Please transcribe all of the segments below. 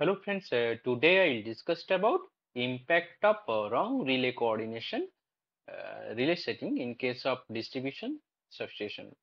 Hello friends, uh, today I'll discuss about impact of uh, wrong relay coordination uh, relay setting in case of distribution substation.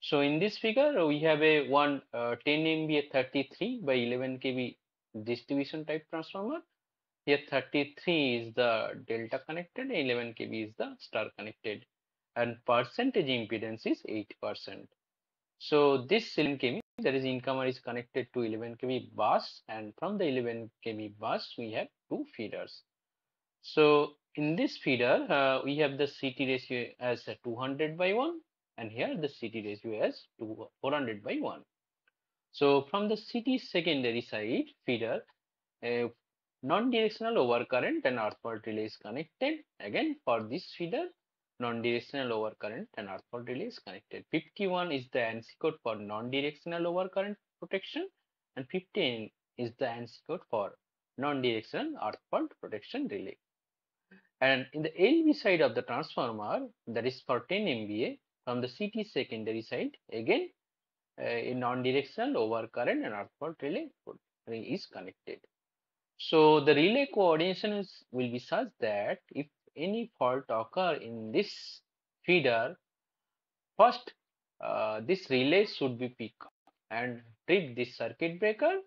So in this figure we have a one uh, 10 MVA 33 by 11 kV distribution type transformer. Here 33 is the delta connected, 11 kV is the star connected and percentage impedance is 8%. So this 11 kV that is incomer is connected to 11 kV bus and from the 11 kV bus we have two feeders. So in this feeder uh, we have the CT ratio as 200 by 1 and here the CT ratio as 400 by 1. So from the CT secondary side feeder a non-directional overcurrent and earth fault relay is connected again for this feeder non-directional overcurrent and earth fault relay is connected. 51 is the ANSI code for non-directional overcurrent protection and 15 is the ANSI code for non-directional earth fault protection relay. And in the LV side of the transformer that is for 10 MVA from the CT secondary side again uh, a non-directional overcurrent and earth fault relay is connected. So the relay coordination is, will be such that if any fault occur in this feeder, first uh, this relay should be picked and trip this circuit breaker.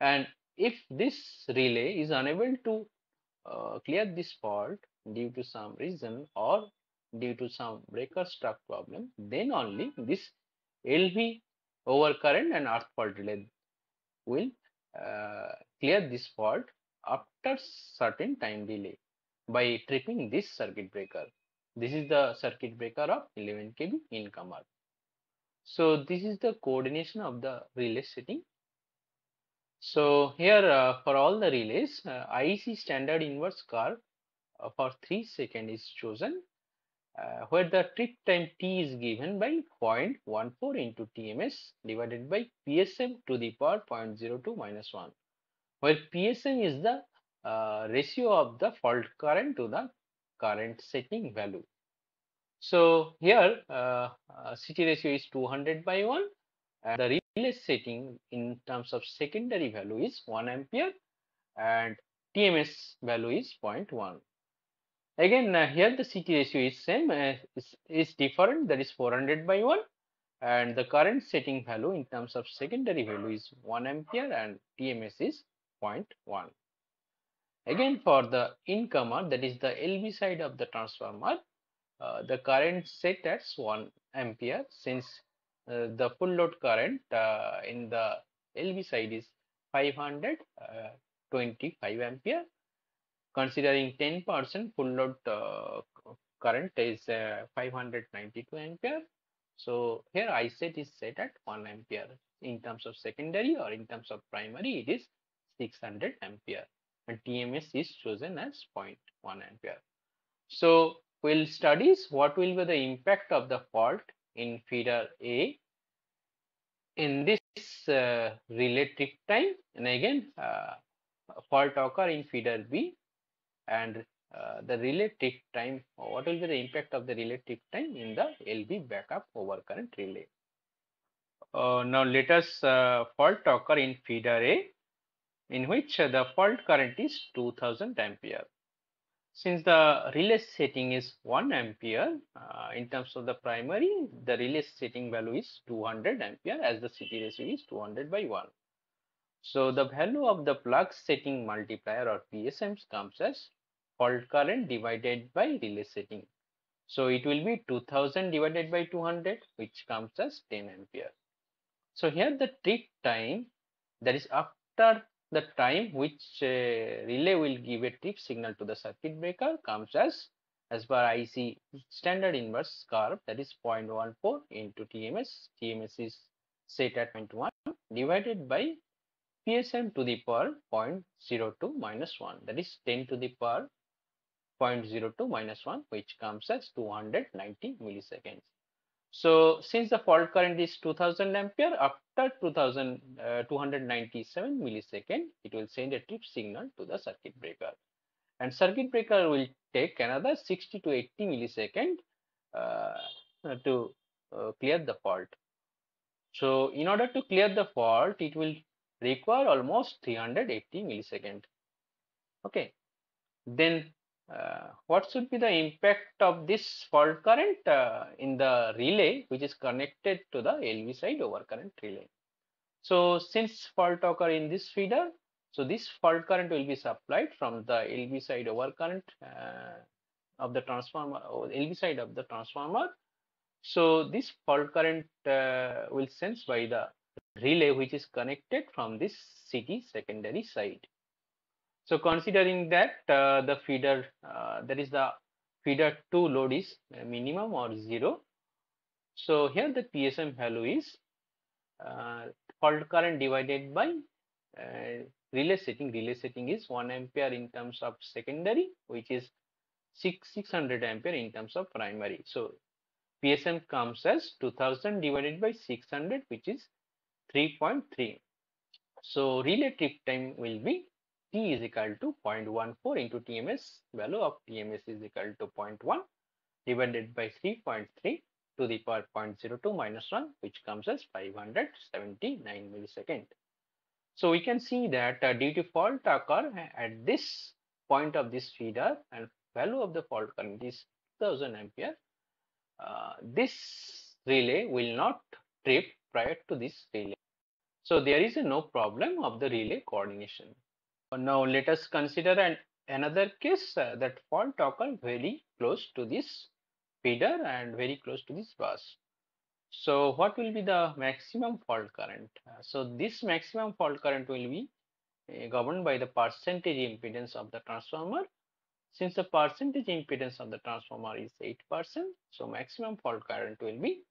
And if this relay is unable to uh, clear this fault due to some reason or due to some breaker struck problem then only this LV overcurrent and earth fault relay will uh, clear this fault after certain time delay by tripping this circuit breaker. This is the circuit breaker of 11 kV incomer. So this is the coordination of the relay setting. So here uh, for all the relays, uh, IEC standard inverse curve uh, for 3 second is chosen uh, where the trip time t is given by 0.14 into TMS divided by PSM to the power 0.02 minus 1 where PSM is the uh, ratio of the fault current to the current setting value. So here uh, uh, CT ratio is 200 by 1 and the relay setting in terms of secondary value is 1 ampere and TMS value is 0.1. Again uh, here the CT ratio is same uh, is, is different that is 400 by 1 and the current setting value in terms of secondary value is 1 ampere and TMS is 0.1. Again for the incomer that is the LV side of the transformer uh, the current set at 1 ampere since uh, the full load current uh, in the LV side is 525 uh, ampere. Considering 10% full load uh, current is uh, 592 ampere. So here I set is set at 1 ampere. In terms of secondary or in terms of primary it is 600 ampere and TMS is chosen as 0.1 ampere. So we'll studies what will be the impact of the fault in feeder A in this uh, relative time and again uh, fault occur in feeder B and uh, the relative time what will be the impact of the relative time in the LV backup overcurrent relay. Uh, now let us uh, fault occur in feeder A in which the fault current is 2000 ampere. Since the relay setting is 1 ampere, uh, in terms of the primary, the relay setting value is 200 ampere as the CT ratio is 200 by 1. So the value of the plug setting multiplier or PSMs comes as fault current divided by relay setting. So it will be 2000 divided by 200 which comes as 10 ampere. So here the trip time that is after the time which uh, relay will give a trip signal to the circuit breaker comes as as per IC standard inverse curve that is 0.14 into TMS. TMS is set at 0.1 divided by PSM to the power 0.02 minus 1 that is 10 to the power 0.02 minus 1 which comes as 290 milliseconds. So since the fault current is 2000 ampere, after 2000, uh, 297 millisecond, it will send a trip signal to the circuit breaker. And circuit breaker will take another 60 to 80 millisecond uh, to uh, clear the fault. So in order to clear the fault, it will require almost 380 millisecond okay then uh, what should be the impact of this fault current uh, in the relay which is connected to the LV side overcurrent relay. So since fault occur in this feeder, so this fault current will be supplied from the LV side overcurrent uh, of the transformer or LV side of the transformer. So this fault current uh, will sense by the relay which is connected from this CT secondary side. So considering that uh, the feeder uh, that is the feeder 2 load is minimum or 0. So here the PSM value is uh, fault current divided by uh, relay setting. Relay setting is 1 ampere in terms of secondary which is 6 600 ampere in terms of primary. So PSM comes as 2000 divided by 600 which is 3.3. So relay trip time will be T is equal to 0.14 into TMS value of TMS is equal to 0.1 divided by 3.3 to the power 0.02 minus 1 which comes as 579 millisecond. So we can see that uh, due to fault occur at this point of this feeder and value of the fault current is 2000 ampere. Uh, this relay will not trip prior to this relay. So there is a no problem of the relay coordination. Now let us consider an, another case uh, that fault occur very close to this feeder and very close to this bus. So what will be the maximum fault current? Uh, so this maximum fault current will be uh, governed by the percentage impedance of the transformer. Since the percentage impedance of the transformer is 8%, so maximum fault current will be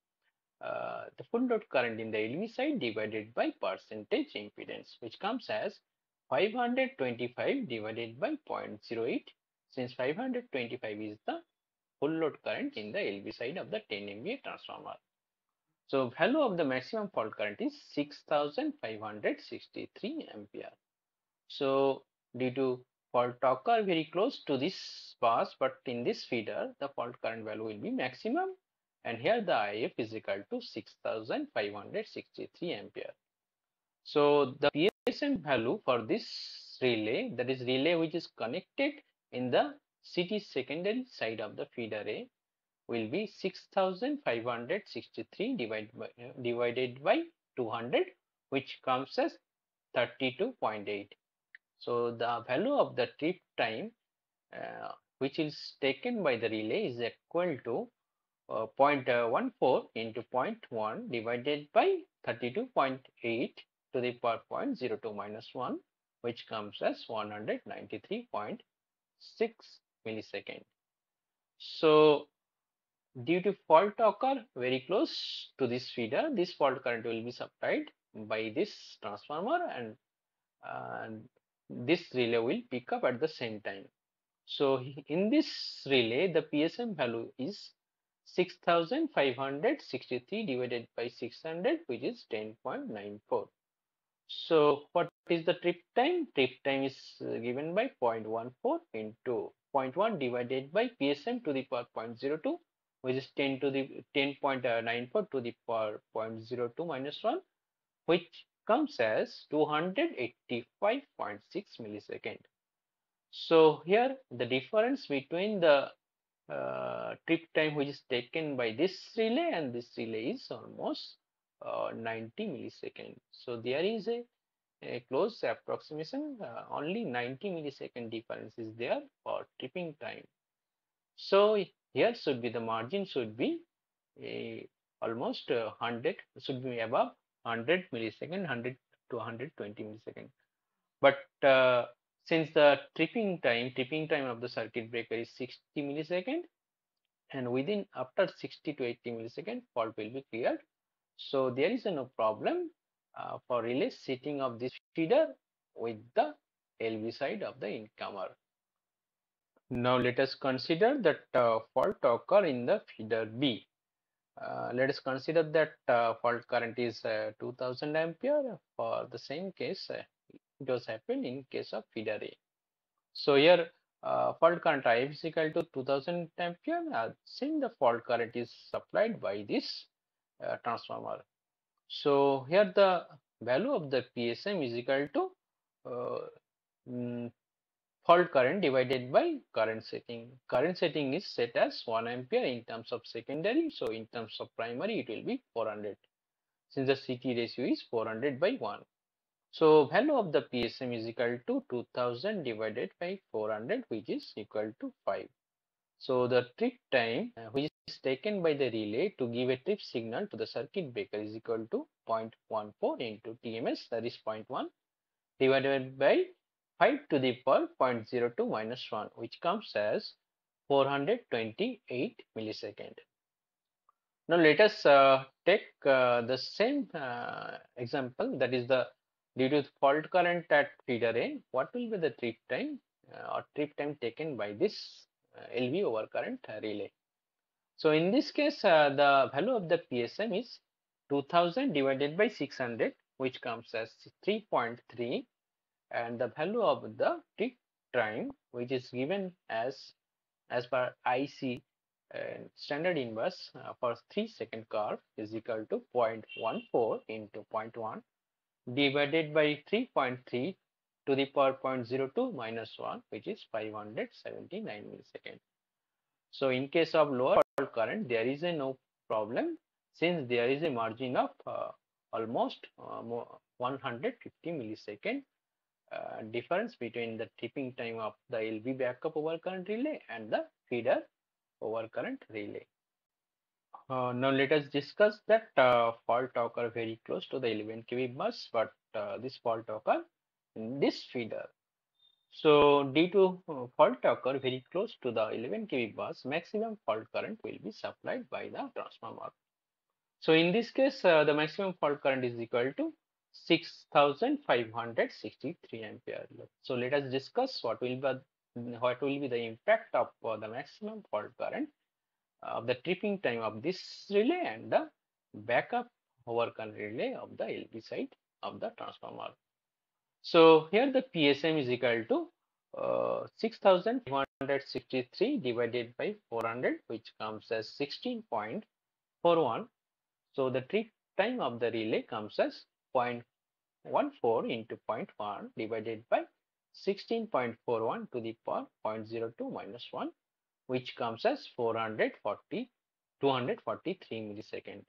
uh, the full load current in the LV side divided by percentage impedance which comes as 525 divided by 0.08 since 525 is the full load current in the LV side of the 10 MVA transformer. So value of the maximum fault current is 6563 ampere. So due to fault occur very close to this bus but in this feeder the fault current value will be maximum and here the IF is equal to 6563 ampere. So the PSM value for this relay that is relay which is connected in the CT secondary side of the feeder A will be 6563 divided by, uh, divided by 200 which comes as 32.8. So the value of the trip time uh, which is taken by the relay is equal to uh, 0.14 into 0.1 divided by 32.8 to the power 0.02 minus 1 which comes as 193.6 millisecond. So due to fault occur very close to this feeder, this fault current will be supplied by this transformer and uh, this relay will pick up at the same time. So in this relay, the PSM value is 6563 divided by 600 which is 10.94. So what is the trip time? Trip time is uh, given by 0.14 into 0.1 divided by PSM to the power 0.02 which is 10 to the 10.94 to the power 0.02 minus 1 which comes as 285.6 millisecond. So here the difference between the uh, trip time which is taken by this relay and this relay is almost uh, 90 millisecond. So there is a, a close approximation uh, only 90 millisecond difference is there for tripping time. So here should be the margin should be a, almost 100 should be above 100 millisecond 100 to 120 millisecond. But uh, since the tripping time tripping time of the circuit breaker is 60 millisecond and within after 60 to 80 millisecond fault will be cleared so there is no problem uh, for relay setting of this feeder with the LV side of the incomer. Now let us consider that uh, fault occur in the feeder B. Uh, let us consider that uh, fault current is uh, 2000 ampere for the same case uh, it was happened in case of feeder A. So here fault current I is equal to 2000 ampere since the fault current is supplied by this uh, transformer. So here the value of the PSM is equal to uh, mm, fault current divided by current setting. Current setting is set as 1 ampere in terms of secondary. So in terms of primary, it will be 400 since the CT ratio is 400 by 1. So value of the PSM is equal to 2000 divided by 400 which is equal to 5. So the trip time uh, which is taken by the relay to give a trip signal to the circuit breaker is equal to 0.14 into TMS that is 0.1 divided by 5 to the power 0.02 minus 1 which comes as 428 millisecond. Now let us uh, take uh, the same uh, example that is the due to fault current at feeder A what will be the trip time uh, or trip time taken by this LV over current relay. So in this case uh, the value of the PSM is 2000 divided by 600 which comes as 3.3 and the value of the tick time which is given as as per IC uh, standard inverse uh, for 3 second curve is equal to 0.14 into 0.1 divided by 3.3 to the power 0.02 minus 1 which is 579 millisecond. So in case of lower fault current there is a no problem since there is a margin of uh, almost uh, 150 millisecond uh, difference between the tripping time of the LV backup overcurrent relay and the feeder overcurrent relay. Uh, now let us discuss that uh, fault occur very close to the 11 kV bus, but uh, this fault occur this feeder. So due to uh, fault occur very close to the 11 kV bus, maximum fault current will be supplied by the transformer. So in this case, uh, the maximum fault current is equal to 6563 ampere. So let us discuss what will be what will be the impact of uh, the maximum fault current of the tripping time of this relay and the backup overcurrent relay of the LV side of the transformer. So here the PSM is equal to uh, 6563 divided by 400 which comes as 16.41. So the trip time of the relay comes as 0.14 into 0.1 divided by 16.41 to the power 0.02 minus 1 which comes as 440 243 millisecond.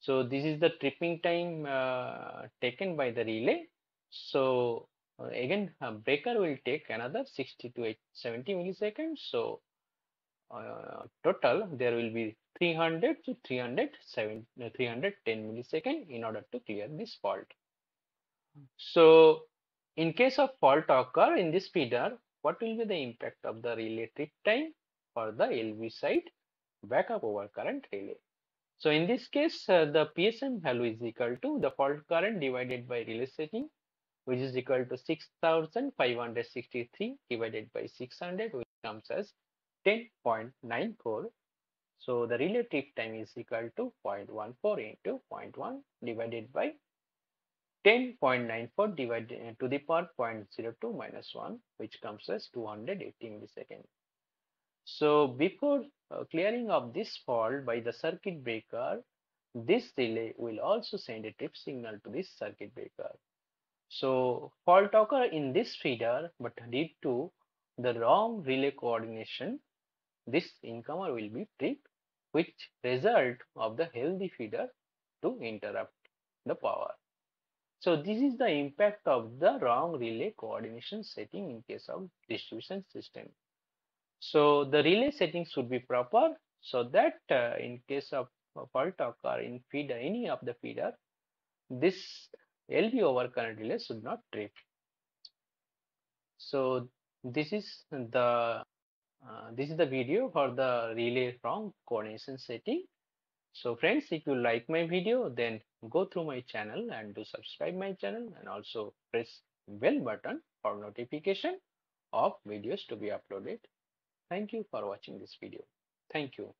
So this is the tripping time uh, taken by the relay. So uh, again breaker will take another 60 to 70 milliseconds. So uh, total there will be 300 to 307 uh, 310 millisecond in order to clear this fault. So in case of fault occur in this feeder, what will be the impact of the relay trip time for the LV side backup over current relay? So in this case, uh, the PSM value is equal to the fault current divided by relay setting, which is equal to 6563 divided by 600, which comes as 10.94 so the relative time is equal to 0.14 into 0.1 divided by 10.94 divided to the power 0.02 minus 1 which comes as 280 milliseconds. So before uh, clearing of this fault by the circuit breaker, this relay will also send a trip signal to this circuit breaker. So fault occur in this feeder but due to the wrong relay coordination, this incomer will be tripped which result of the healthy feeder to interrupt the power. So this is the impact of the wrong relay coordination setting in case of distribution system. So the relay setting should be proper so that uh, in case of fault occur in feeder any of the feeder, this LV overcurrent relay should not trip. So this is the uh, this is the video for the relay wrong coordination setting. So friends, if you like my video, then go through my channel and do subscribe my channel and also press bell button for notification of videos to be uploaded. Thank you for watching this video. Thank you.